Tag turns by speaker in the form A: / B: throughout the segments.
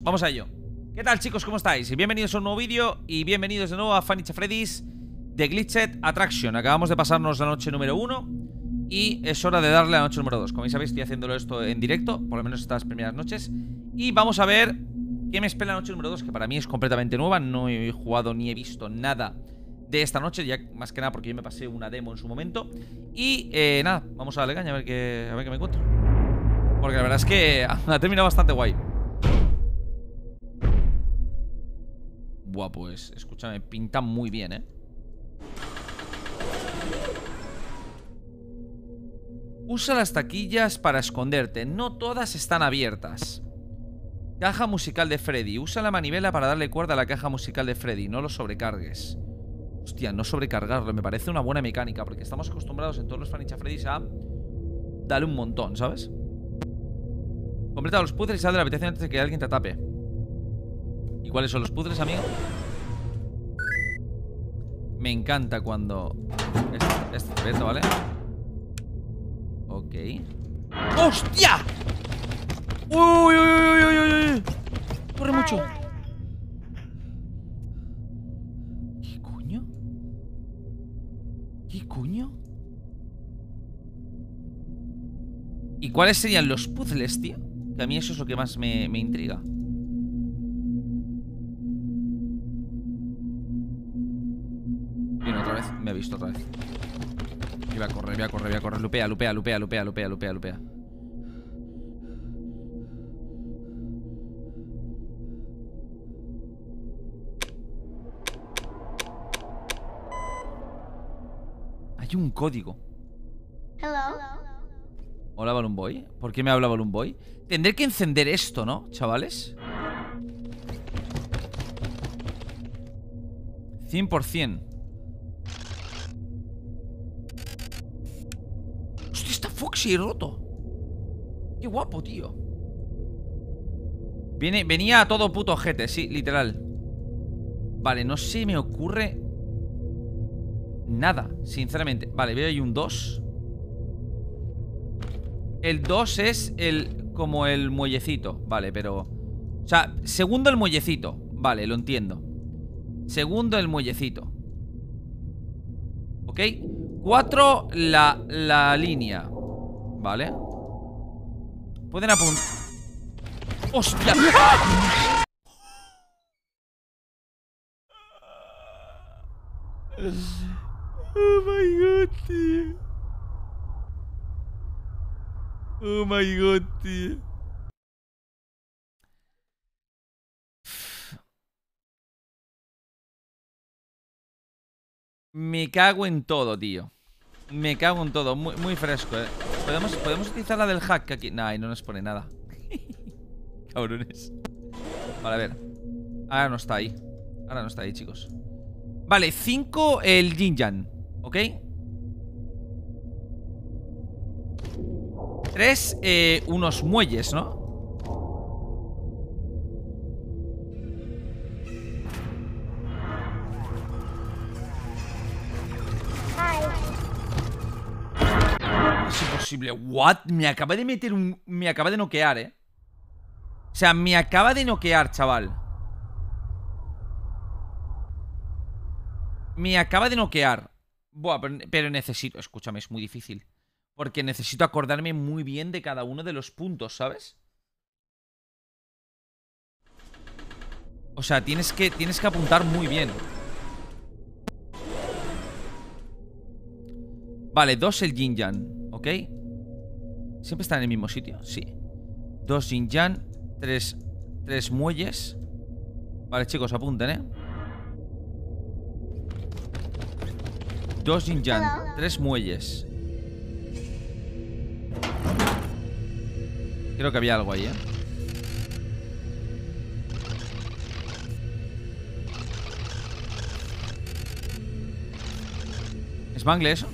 A: Vamos a ello. ¿Qué tal chicos? ¿Cómo estáis? Bienvenidos a un nuevo vídeo y bienvenidos de nuevo a Fanicha Freddy's de Glitched Attraction. Acabamos de pasarnos la noche número 1 y es hora de darle a la noche número 2. Como sabéis, estoy haciéndolo esto en directo, por lo menos estas primeras noches. Y vamos a ver qué me espera la noche número 2, que para mí es completamente nueva. No he jugado ni he visto nada de esta noche, ya más que nada porque yo me pasé una demo en su momento. Y eh, nada, vamos a darle caña a ver qué, a ver qué me encuentro. Porque la verdad es que ha terminado bastante guay. Buah, pues, escúchame, pinta muy bien, ¿eh? Usa las taquillas para esconderte. No todas están abiertas. Caja musical de Freddy. Usa la manivela para darle cuerda a la caja musical de Freddy. No lo sobrecargues. Hostia, no sobrecargarlo. Me parece una buena mecánica. Porque estamos acostumbrados en todos los Fanicha Freddy's a darle un montón, ¿sabes? Completa los puzzles y sal de la habitación antes de que alguien te tape. ¿Y cuáles son los puzzles, amigo? Me encanta cuando... Este, este reto, ¿vale? Ok ¡Hostia! ¡Uy, uy, uy, uy, uy, uy! Corre mucho ¿Qué coño? ¿Qué coño? ¿Y cuáles serían los puzzles, tío? Que a mí eso es lo que más me, me intriga Me ha visto otra vez. Voy a correr, voy a correr, voy a correr. Lupea, lupea, lupea, lupea, lupea, lupea, lupea. Hay un código. Hola, Balloon Boy. ¿Por qué me habla Balloon Boy? Tendré que encender esto, ¿no, chavales? 100% Foxy roto. Qué guapo, tío. Viene, Venía a todo puto ojete, sí, literal. Vale, no se me ocurre Nada, sinceramente. Vale, veo ahí un 2 El 2 es el Como el muellecito Vale, pero O sea, segundo el muellecito Vale, lo entiendo. Segundo el muellecito. ¿Ok? 4 la, la línea Vale. Pueden apuntar ¡Hostia! Oh my god, tío. Oh my god, tío. Me cago en todo, tío. Me cago en todo. Muy, muy fresco, eh ¿Podemos, ¿Podemos utilizar la del hack aquí? Nah, no nos pone nada Cabrones Vale, a ver Ahora no está ahí Ahora no está ahí, chicos Vale, 5 el Jinjan ¿Ok? 3 eh, unos muelles, ¿no? What? Me acaba de meter un... Me acaba de noquear, ¿eh? O sea, me acaba de noquear, chaval Me acaba de noquear Buah, pero, necesito... Escúchame, es muy difícil Porque necesito acordarme muy bien de cada uno de los puntos, ¿sabes? O sea, tienes que, tienes que apuntar muy bien Vale, dos el Jinjan ¿Ok? ¿Siempre están en el mismo sitio? Sí Dos Jinjan Tres, tres muelles Vale, chicos, apunten, ¿eh? Dos Jinjan Tres muelles Creo que había algo ahí, ¿eh? ¿Es Bangle eso?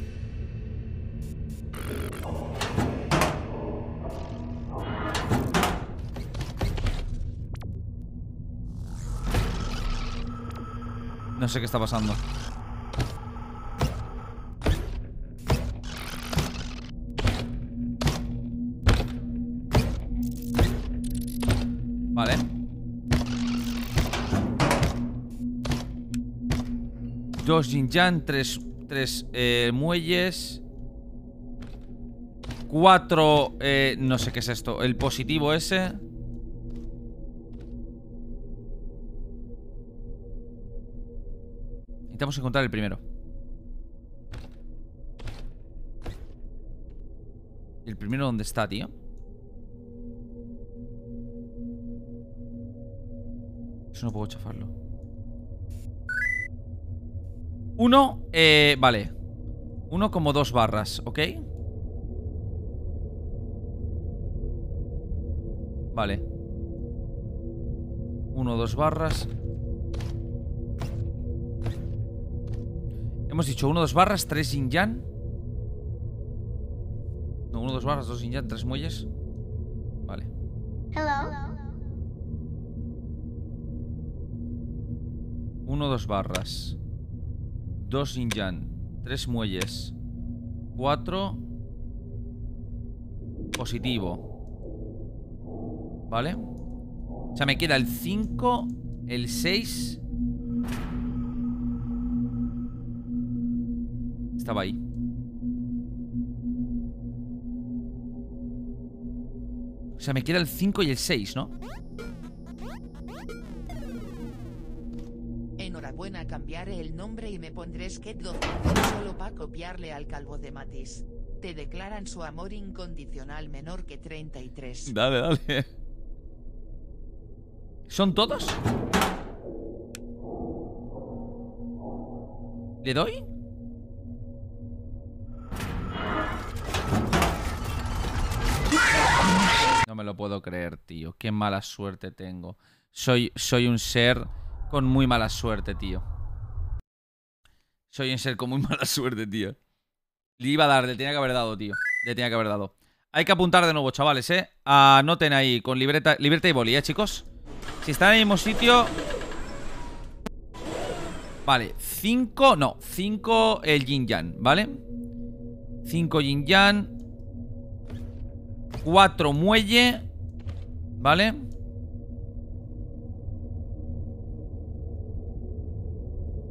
A: No sé qué está pasando. Vale. Dos Jinjan, tres, tres eh, muelles. Cuatro... Eh, no sé qué es esto. El positivo ese. Necesitamos encontrar el primero. ¿El primero dónde está, tío? Eso no puedo chafarlo. Uno, eh, vale. Uno como dos barras, ¿ok? Vale. Uno, dos barras. Hemos dicho uno, dos barras, tres yin yang. No, uno, dos barras, dos yin yang, tres muelles. Vale. Uno, dos barras. Dos yin yang. Tres muelles. Cuatro. Positivo. ¿Vale? O sea, me queda el 5, el 6. Estaba ahí. O sea, me queda el 5 y el 6, ¿no?
B: Enhorabuena, cambiaré el nombre y me pondré Skate solo para copiarle al calvo de Matisse. Te declaran su amor incondicional menor que 33.
A: Dale, dale. ¿Son todos? ¿Le doy? No me lo puedo creer, tío. Qué mala suerte tengo. Soy, soy un ser con muy mala suerte, tío. Soy un ser con muy mala suerte, tío. Le iba a dar, le tenía que haber dado, tío. Le tenía que haber dado. Hay que apuntar de nuevo, chavales, ¿eh? Anoten ahí con libreta, libreta y boli, ¿eh, chicos? Si está en el mismo sitio Vale, 5 No, 5 el yin yang, ¿vale? 5 yin 4 muelle ¿Vale?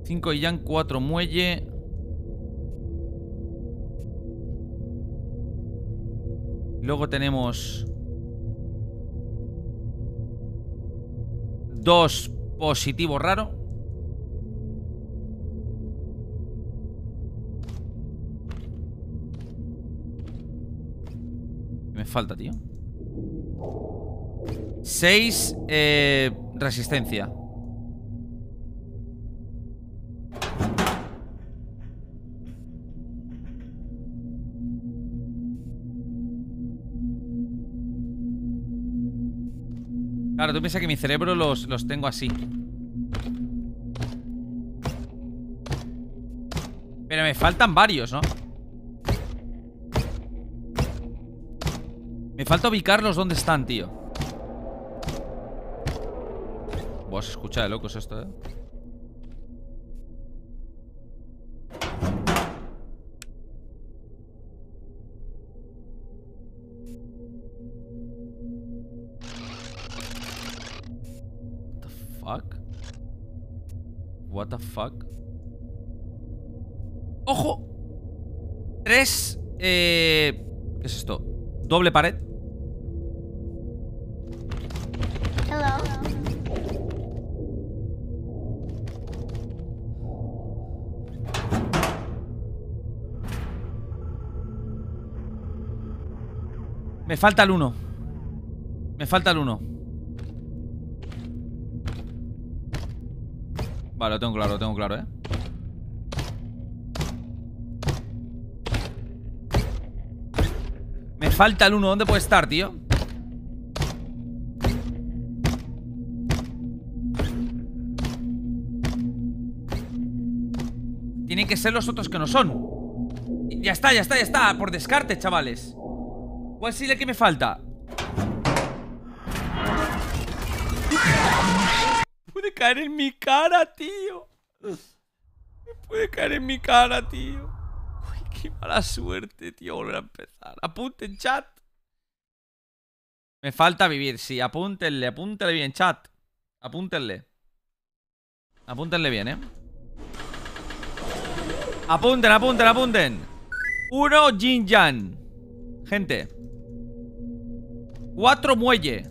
A: Cinco yang, cuatro muelle Luego tenemos Dos positivo raro. Me falta, tío. Seis eh, resistencia. Claro, tú piensas que mi cerebro los, los tengo así. Pero me faltan varios, ¿no? Me falta ubicarlos dónde están, tío. Vos escucha de locos esto, ¿eh? What the fuck? ¡Ojo! Tres eh, ¿Qué es esto? Doble pared Me falta el uno. Me falta el uno. Vale, lo tengo claro, lo tengo claro, ¿eh? Me falta el uno. ¿Dónde puede estar, tío? Tienen que ser los otros que no son. Ya está, ya está, ya está. Por descarte, chavales ¿Cuál es el que me falta? puede caer en mi cara, tío. Puede caer en mi cara, tío. Uy, qué mala suerte, tío, volver a empezar. Apunten, chat. Me falta vivir, sí. Apúntenle, apúntenle bien, chat. Apúntenle. Apúntenle bien, ¿eh? Apunten, apunten, apunten. Uno, Jinjan. Gente. Cuatro, muelle.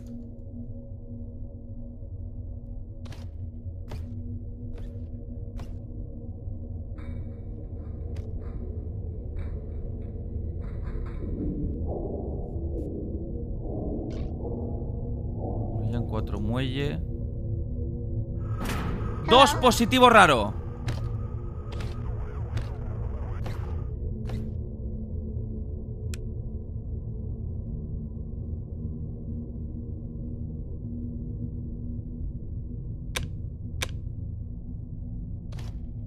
A: Jinjan, cuatro, muelle. Dos, positivo raro.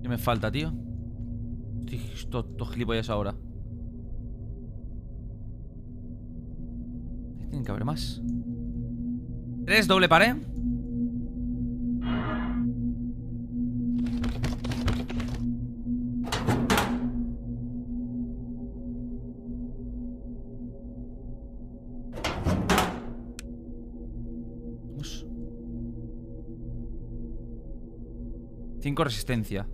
A: ¿Qué me falta, tío? Estoy esto, esto gilipollas ahora. Tienen que haber más. Tres, doble pared. Cinco resistencia.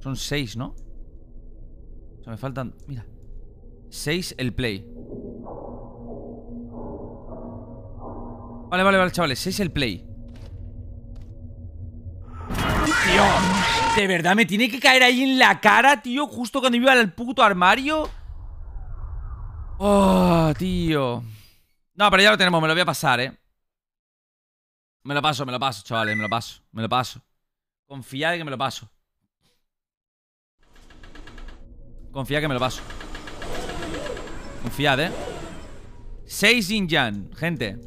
A: Son seis, ¿no? O sea, me faltan... Mira. Seis el play. Vale, vale, vale, chavales. Seis el play. Tío, ¿de verdad me tiene que caer ahí en la cara, tío? Justo cuando iba al puto armario. Oh, tío. No, pero ya lo tenemos, me lo voy a pasar, ¿eh? Me lo paso, me lo paso, chavales, me lo paso, me lo paso. Confiad en que me lo paso. Confiad que me lo paso. Confiad, ¿eh? 6 Jinjan, gente.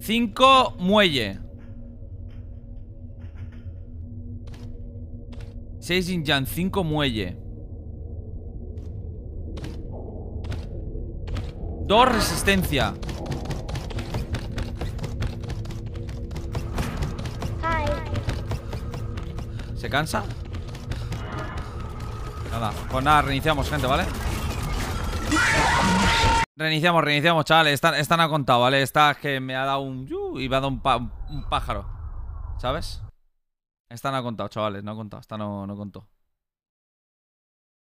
A: 5 Muelle. 6 Jinjan, 5 Muelle. 2 Resistencia. ¿Se cansa? Nada, pues nada, reiniciamos, gente, ¿vale? Reiniciamos, reiniciamos, chavales esta no ha contado, ¿vale? Esta es que me ha dado un... yu Y me ha dado un, un pájaro ¿Sabes? Esta no ha contado, chavales No ha contado, esta no, no contó.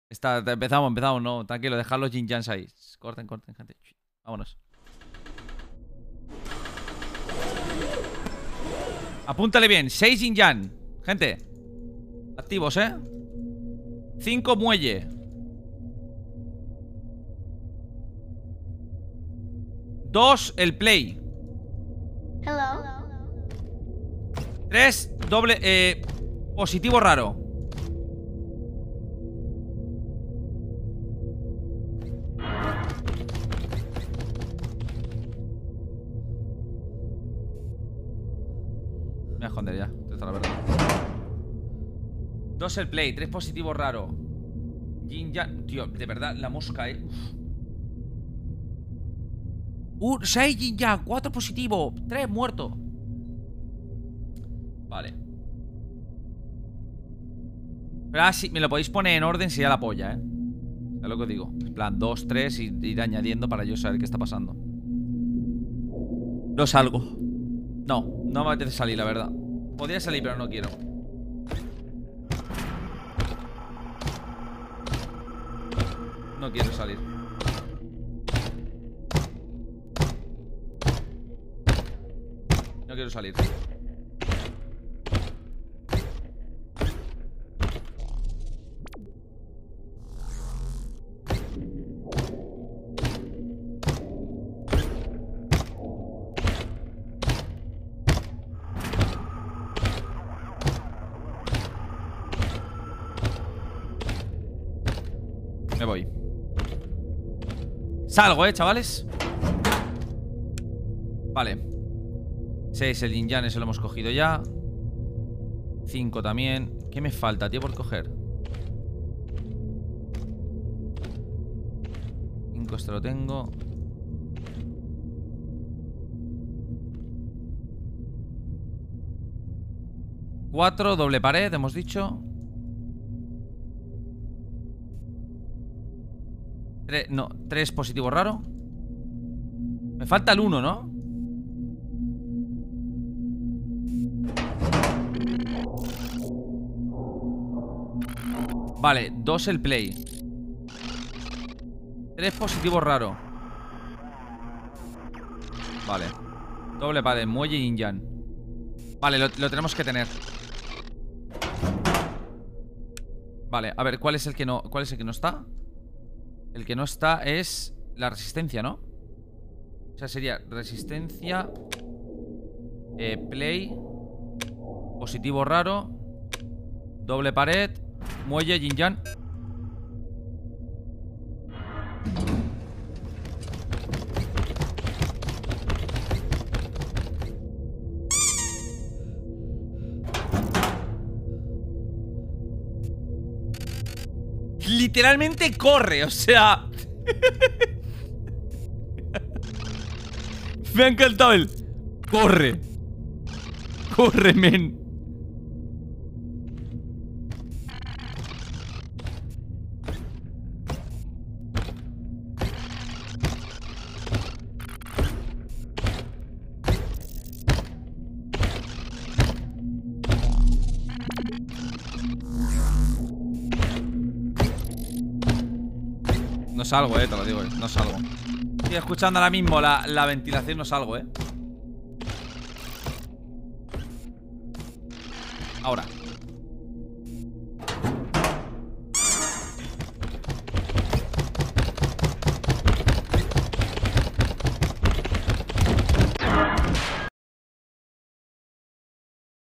A: Esta, empezamos, empezamos No, tranquilo, dejad los Jinjans ahí. Corten, corten, gente. Vámonos. Apúntale bien. 6 Jinjan Gente Activos, ¿eh? 5 muelle. 2 el play.
C: Hello.
A: 3 doble eh, positivo raro. Me voy a esconder ya, 2 el play, 3 positivo raro. Yin Yang. Tío, de verdad, la mosca, eh. Un 6 Yin Yang, 4 positivo, 3 muerto. Vale. Pero ahora sí, me lo podéis poner en orden si ya la polla, ¿eh? Es lo que os digo. En plan, 2, 3 y ir añadiendo para yo saber qué está pasando. No salgo. No, no me apetece salir, la verdad. Podría salir, pero no quiero. No quiero salir. No quiero salir. Salgo, eh, chavales. Vale. 6 el Yin ese lo hemos cogido ya. 5 también. ¿Qué me falta, tío, por coger? 5 este lo tengo. Cuatro, doble pared, hemos dicho. No, tres positivo raro. Me falta el uno, ¿no? Vale, dos el play. Tres positivos raro. Vale. Doble padre, muelle y. Vale, lo, lo tenemos que tener. Vale, a ver, ¿cuál es el que no, cuál es el que no está? El que no está es la resistencia, ¿no? O sea, sería resistencia. Eh, play. Positivo raro. Doble pared. Muelle, yin Literalmente corre, o sea... Me ha encantado el... Corre. Corre, men. No salgo, eh, te lo digo, eh. No salgo. Estoy escuchando ahora mismo la, la ventilación, no salgo, eh. Ahora.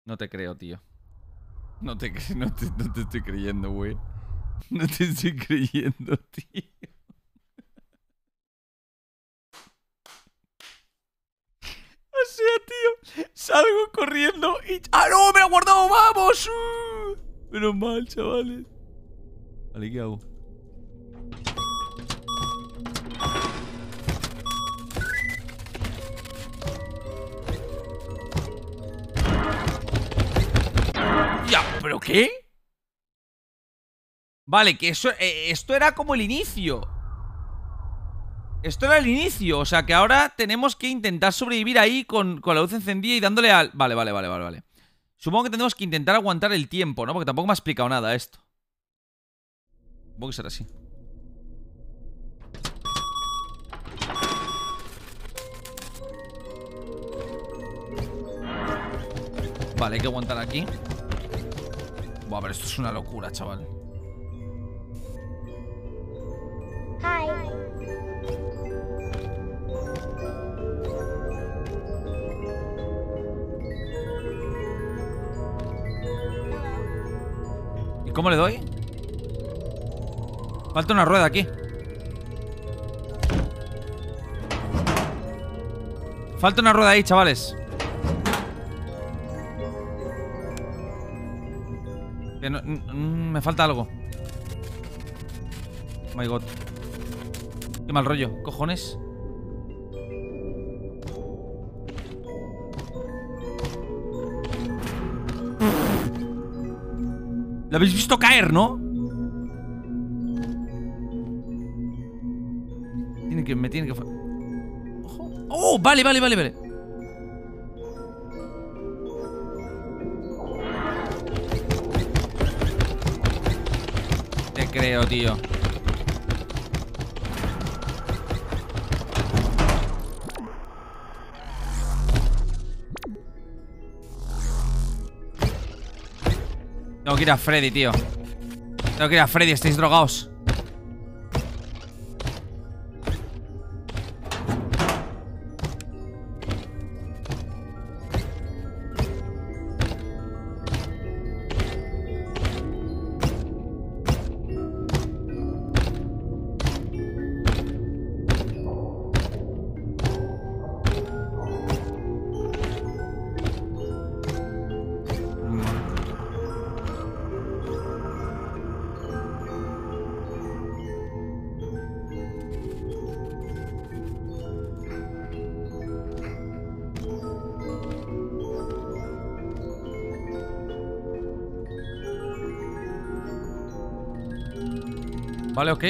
A: No te creo, tío. No te, no te, no te estoy creyendo, güey. No te estoy creyendo, tío. O sea, tío, salgo corriendo y... ¡Ah, no! ¡Me lo he guardado! ¡Vamos! ¡Uh! Menos mal, chavales. Vale, ¿qué hago? Ya, ¿pero qué? Vale, que eso, eh, esto era como el inicio. Esto era el inicio, o sea que ahora tenemos que intentar sobrevivir ahí con, con la luz encendida y dándole al... Vale, vale, vale, vale, vale. Supongo que tenemos que intentar aguantar el tiempo, ¿no? Porque tampoco me ha explicado nada esto. Supongo que será así. Vale, hay que aguantar aquí. Buah, pero esto es una locura, chaval.
C: Hi.
A: Cómo le doy? Falta una rueda aquí. Falta una rueda ahí, chavales. Que no- mm, me falta algo. Oh my god. Qué mal rollo. Cojones. ¿La habéis visto caer, no? Tiene que, me tiene que... Ojo. ¡Oh! Vale, vale, vale, vale. Te creo, tío. Tengo que ir a Freddy, tío. Tengo que ir a Freddy, estáis drogados. Ok.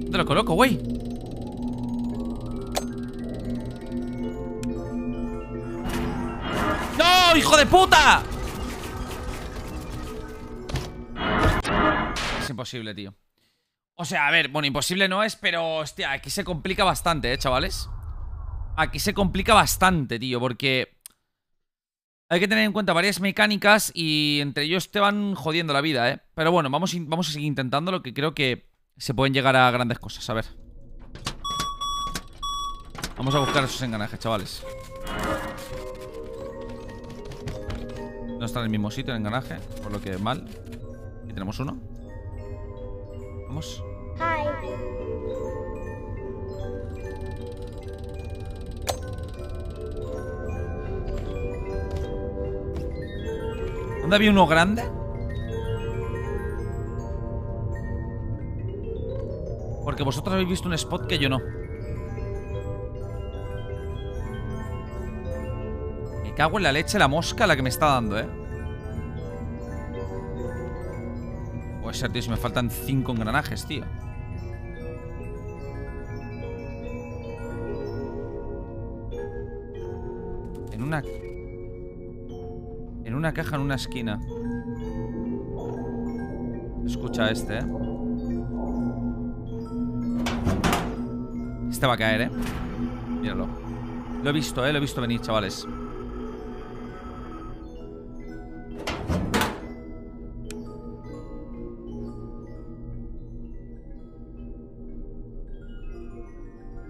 A: ¿Dónde lo coloco, güey? ¡No, hijo de puta! imposible, tío. O sea, a ver, bueno, imposible no es, pero, hostia, aquí se complica bastante, ¿eh, chavales? Aquí se complica bastante, tío, porque... Hay que tener en cuenta varias mecánicas y entre ellos te van jodiendo la vida, ¿eh? Pero bueno, vamos, vamos a seguir intentando lo que creo que se pueden llegar a grandes cosas. A ver. Vamos a buscar esos engranajes, chavales. No está en el mismo sitio el engranaje, por lo que mal. Aquí tenemos uno. Vamos.
C: Hi.
A: ¿Dónde había uno grande? Porque vosotros habéis visto un spot que yo no. Me cago en la leche la mosca la que me está dando, ¿eh? Puede ser, tío, si me faltan cinco engranajes, tío. En una... En una caja en una esquina. Escucha este, ¿eh? Este va a caer, ¿eh? Míralo. Lo he visto, ¿eh? Lo he visto venir, chavales.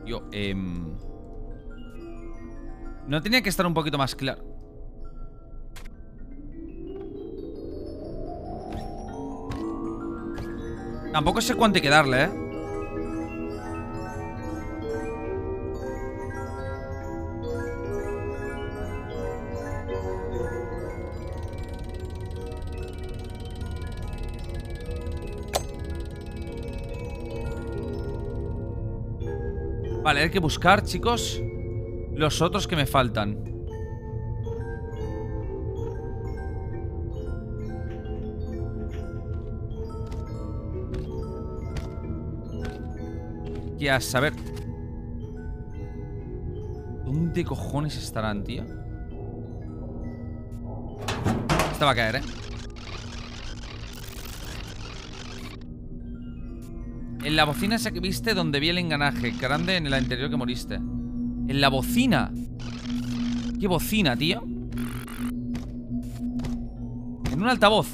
A: Yo, eh... No tenía que estar un poquito más claro. Tampoco sé cuánto hay que darle, ¿eh? Vale, hay que buscar, chicos Los otros que me faltan A saber ¿Dónde cojones estarán, tío? Esta va a caer, ¿eh? En la bocina esa que viste donde vi el engranaje Grande en el anterior que moriste En la bocina ¿Qué bocina, tío? En un altavoz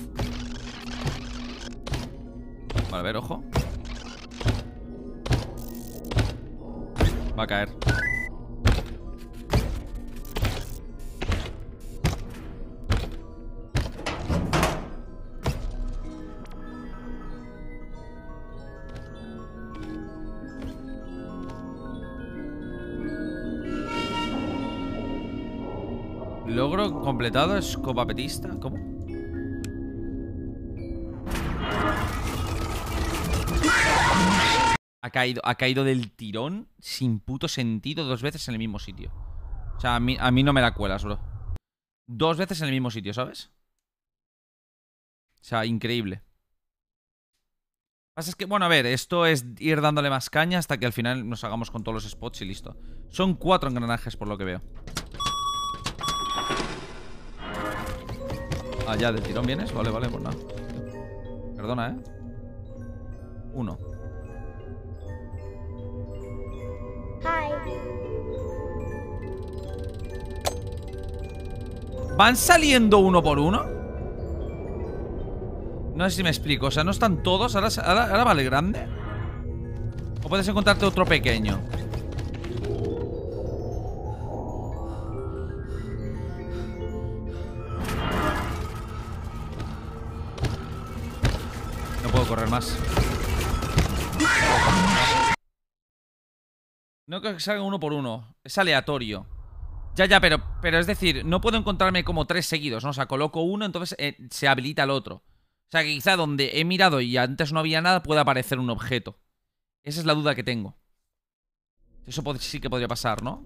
A: Vale, a ver, ojo Va a caer Logro completado escopapetista ¿Cómo? Ha caído, ha caído del tirón Sin puto sentido Dos veces en el mismo sitio O sea, a mí, a mí no me la cuelas, bro Dos veces en el mismo sitio, ¿sabes? O sea, increíble Pasa es que, bueno, a ver Esto es ir dándole más caña Hasta que al final nos hagamos con todos los spots y listo Son cuatro engranajes por lo que veo Ah, ya, del tirón vienes. Vale, vale, pues nada. Perdona, ¿eh? Uno. ¿Van saliendo uno por uno? No sé si me explico. O sea, ¿no están todos? ¿Ahora, vale grande? ¿O puedes encontrarte otro pequeño? No puedo correr más. No creo que salga uno por uno. Es aleatorio. Ya, ya, pero, pero es decir, no puedo encontrarme como tres seguidos, ¿no? O sea, coloco uno, entonces eh, se habilita el otro. O sea, que quizá donde he mirado y antes no había nada pueda aparecer un objeto. Esa es la duda que tengo. Eso sí que podría pasar, ¿no?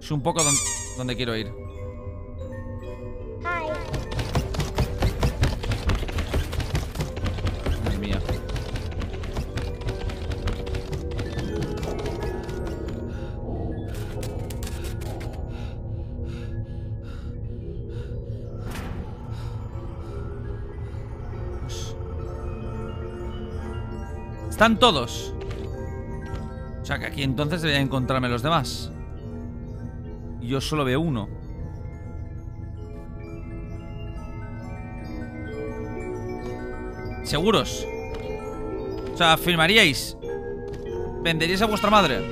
A: Es un poco don- donde quiero ir. Están todos. O sea que aquí entonces debería encontrarme los demás. Y yo solo veo uno. ¿Seguros? O sea, ¿firmaríais? ¿Venderíais a vuestra madre?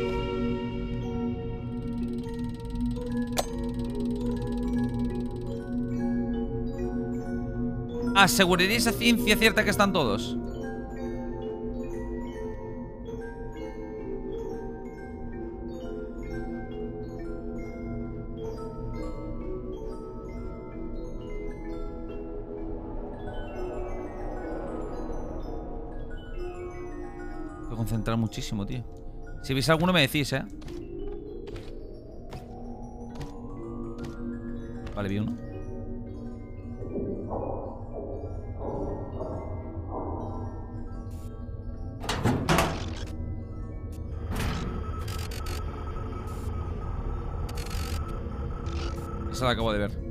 A: ¿Aseguraríais a ciencia cierta que están todos? Concentrar muchísimo, tío. Si veis alguno me decís, ¿eh? Vale, vi uno. Esa la acabo de ver.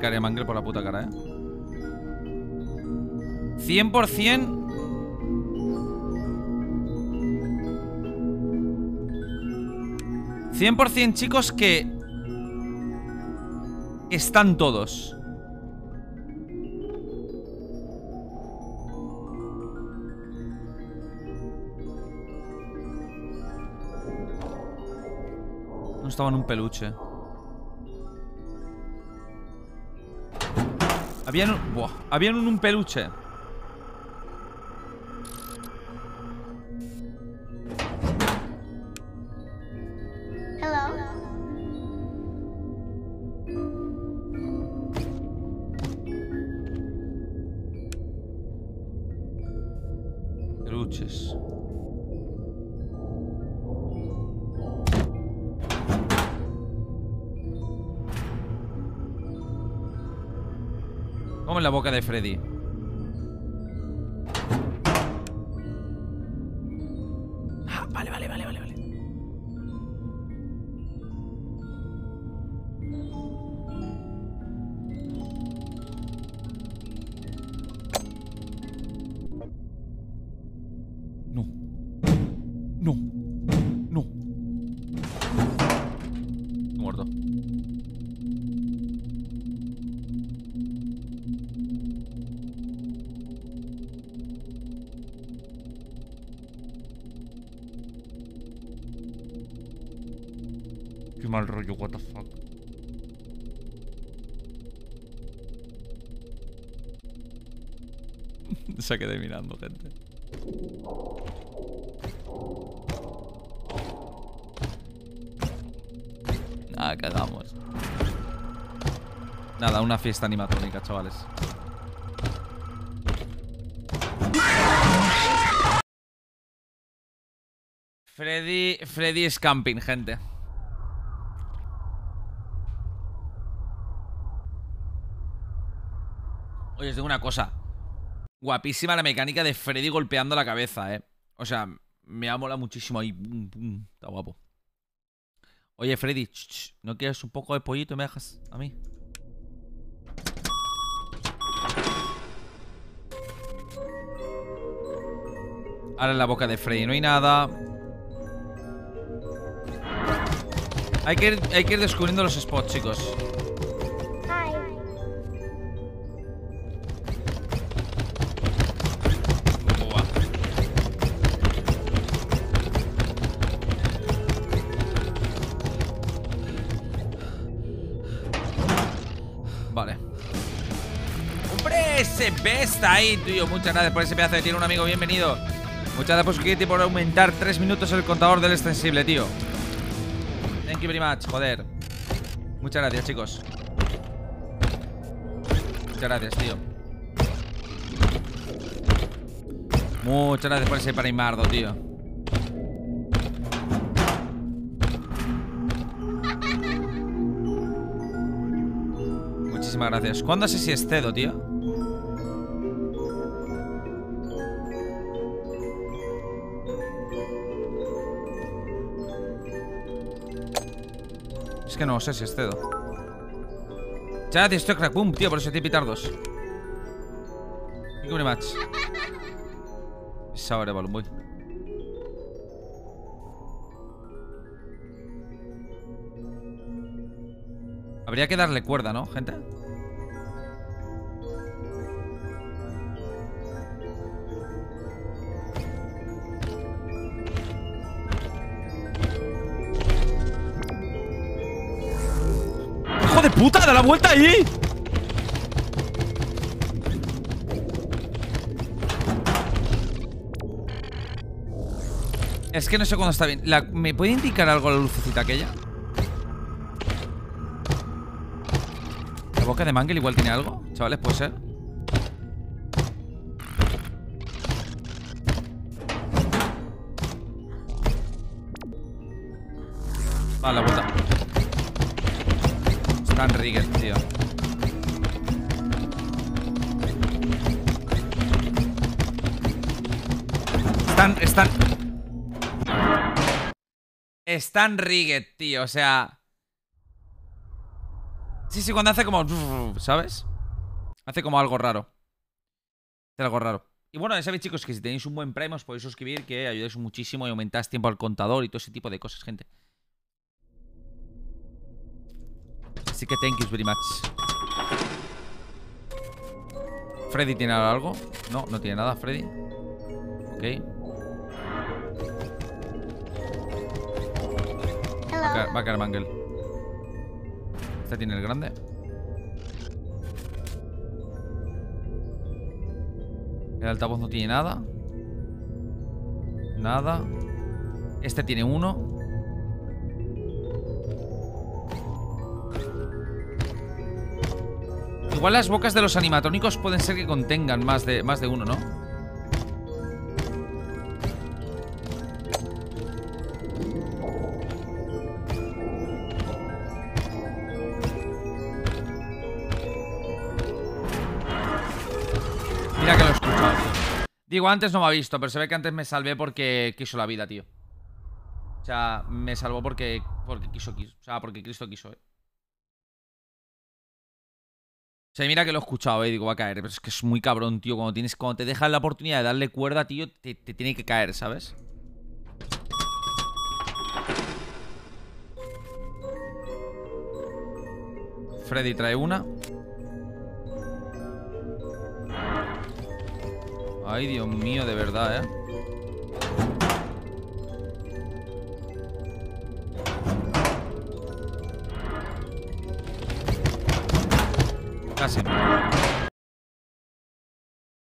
A: Acaba de mangle por la puta cara, ¿eh? 100% 100% chicos que Están todos. No estaba en un peluche Habían un, buah, habían un, un peluche Freddy. Mal rollo, what the fuck. Se quedé mirando, gente. Nada, cagamos. Nada, una fiesta animatrónica, chavales. Freddy, Freddy es camping, gente. Oye, os digo una cosa. Guapísima la mecánica de Freddy golpeando la cabeza, eh. O sea, me ha molado muchísimo ahí. Está guapo. Oye, Freddy, ¿no quieres un poco de pollito y me dejas a mí? Ahora en la boca de Freddy no hay nada. Hay que hay que ir descubriendo los spots, chicos. ese best ahí, tío, Muchas gracias por ese pedazo de tiro, un amigo. Bienvenido. Muchas gracias por suscribirte y por aumentar 3 minutos el contador del extensible, tío. Thank you very much, joder. Muchas gracias, chicos. Muchas gracias, tío. Muchas gracias por ese parimardo, tío. Muchísimas gracias. ¿Cuándo sé si excedo, tío? Que no sé si es cedo. Te estoy crack boom, tío, por eso te pitar dos. Thank you very much. Es ahora. Habría que darle cuerda, ¿no, gente? ¡Hijo de puta! ¡Da la vuelta ahí! Es que no sé cuándo está bien. ¿Me puede indicar algo la lucecita aquella? ¿La boca de Mangle igual tiene algo? Chavales, puede ser. Vale, la vuelta. Stan Rigger, tío. Stan, Stan. Stan Rigget, tío, o sea. Sí, sí, cuando hace como... ¿Sabes? Hace como algo raro. Hace algo raro. Y bueno, ya sabéis, chicos, que si tenéis un buen premio os podéis suscribir, que ayudáis muchísimo y aumentáis tiempo al contador y todo ese tipo de cosas, gente. Así que thank you very much. ¿Freddy tiene algo? No, no tiene nada, Freddy. Ok. Va a caer, va a caer Mangle. Este tiene el grande. El altavoz no tiene nada. Nada. Este tiene uno. Igual las bocas de los animatrónicos pueden ser que contengan más de, más de uno, ¿no? Mira que lo he escuchado. Digo, antes no me ha visto, pero se ve que antes me salvé porque quiso la vida, tío. O sea, me salvó porque, porque quiso, quiso. O sea, porque Cristo quiso, eh. O sea, mira que lo he escuchado, eh. Digo, va a caer. Pero es que es muy cabrón, tío. Cuando, tienes, cuando te dejan la oportunidad de darle cuerda, tío, te tiene que caer, ¿sabes? Freddy trae una. Ay, Dios mío, de verdad, ¿eh?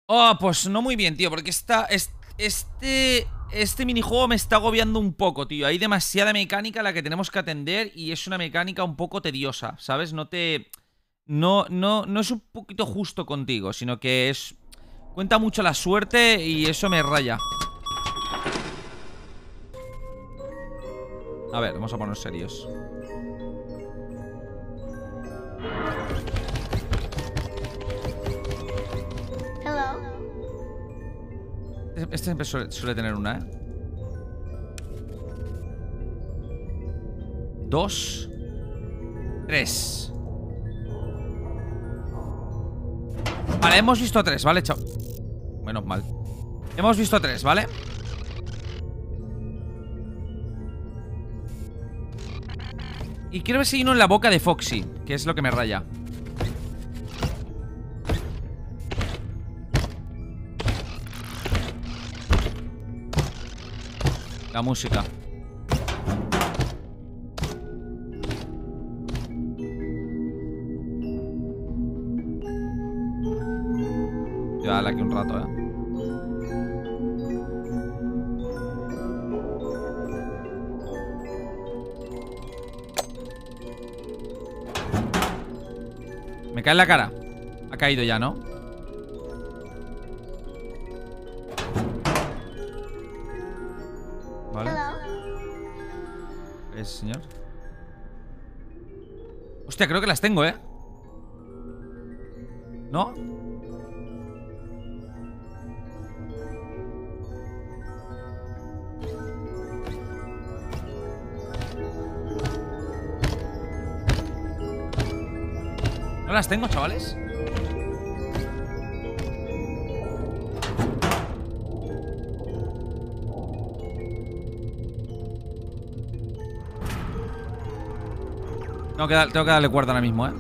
A: Oh, pues no muy bien, tío, porque esta, es- este, este minijuego me está agobiando un poco, tío. Hay demasiada mecánica a la que tenemos que atender y es una mecánica un poco tediosa, ¿sabes? No te... No, no, no es un poquito justo contigo, sino que es... Cuenta mucho la suerte y eso me raya. A ver, vamos a ponernos serios.
C: Hello.
A: Este siempre suele, tener una, ¿eh? Dos. Tres. Vale, hemos visto tres, ¿vale? Chao. Menos mal. Hemos visto tres, ¿vale? Y quiero ver si uno en la boca de Foxy, que es lo que me raya. La música. Ya, la que un rato, eh. Me cae en la cara. Ha caído ya, ¿no? ¿Es, señor? Hostia, creo que las tengo, ¿eh? ¿No? ¿No las tengo, chavales? Tengo que, darle cuerda ahora mismo, ¿eh?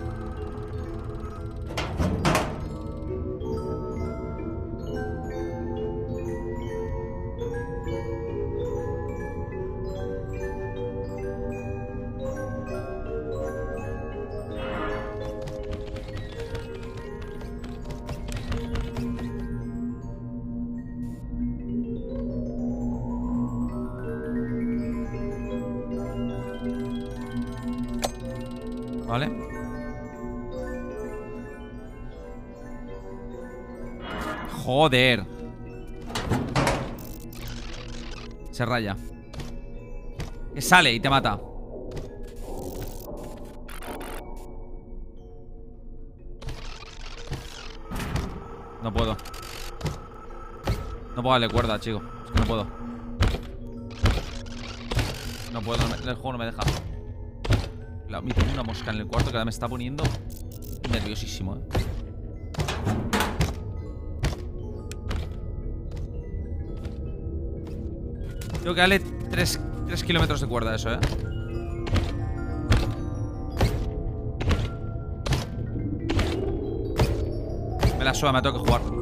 A: Joder. Se raya. Que sale y te mata. No puedo. No puedo darle cuerda, chico. Es que no puedo. No puedo, me- el juego no me deja. La, mi, tengo una mosca en el cuarto que ahora me está poniendo nerviosísimo, eh. Tengo que darle 3, kilómetros de cuerda a eso, eh. Me la suena, me tengo que jugar.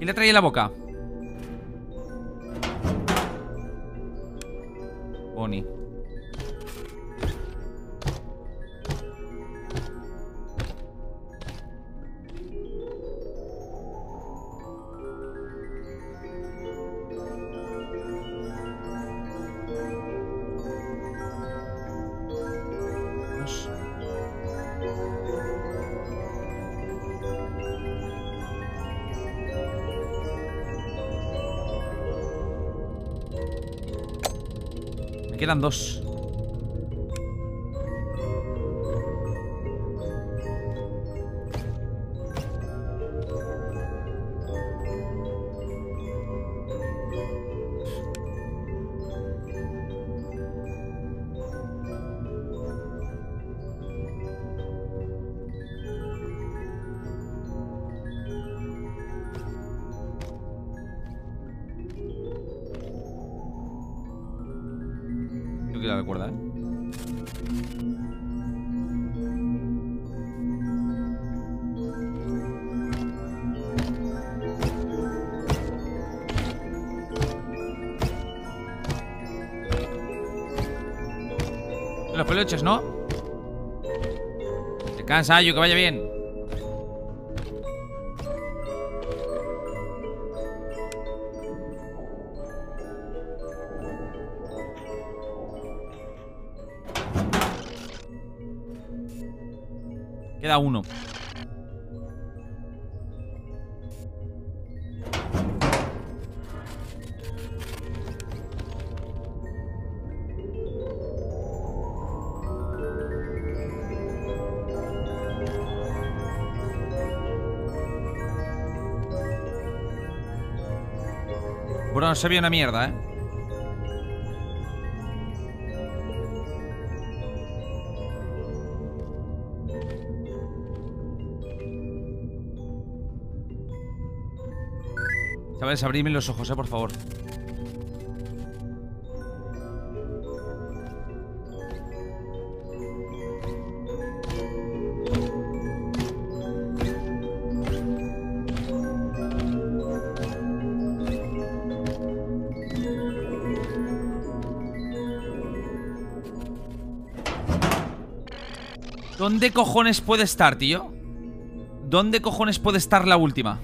A: ¿Y le traía la boca? Bonnie. Quedan dos. Los peluches, ¿no? Descansa, Ayu, que vaya bien. Queda uno. Se ve una mierda, ¿eh? Chavales, abridme los ojos, eh, por favor. ¿Dónde cojones puede estar, tío? ¿Dónde cojones puede estar la última?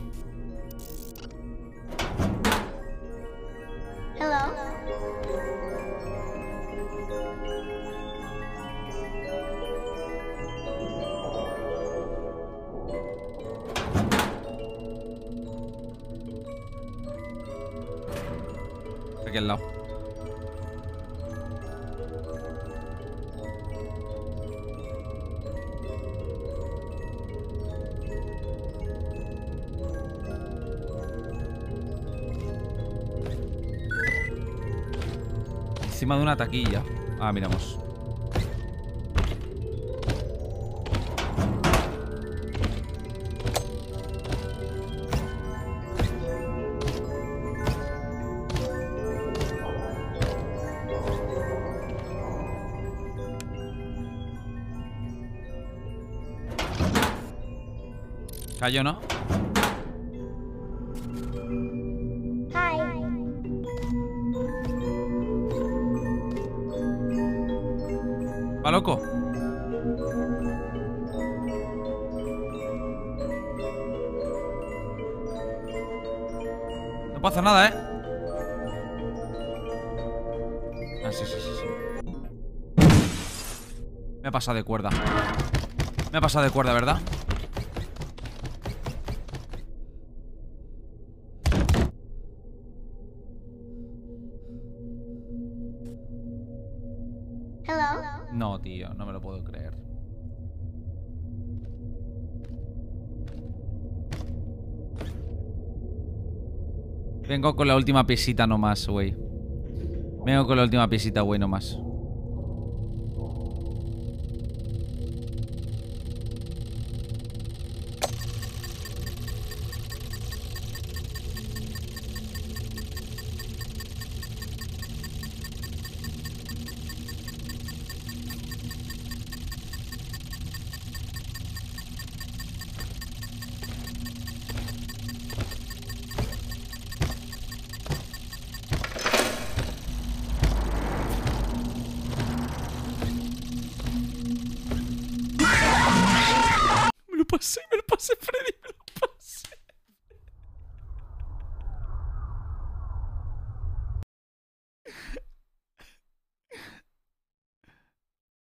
A: Ah, miramos. Cayó, ¿no? Ah, sí, sí, sí, sí. Me ha pasado de cuerda. Me ha pasado de cuerda, ¿verdad?
C: Hello?
A: No, tío, no me lo puedo creer. Vengo con la última piecita nomás, güey. Vengo con la última piecita, güey, nomás.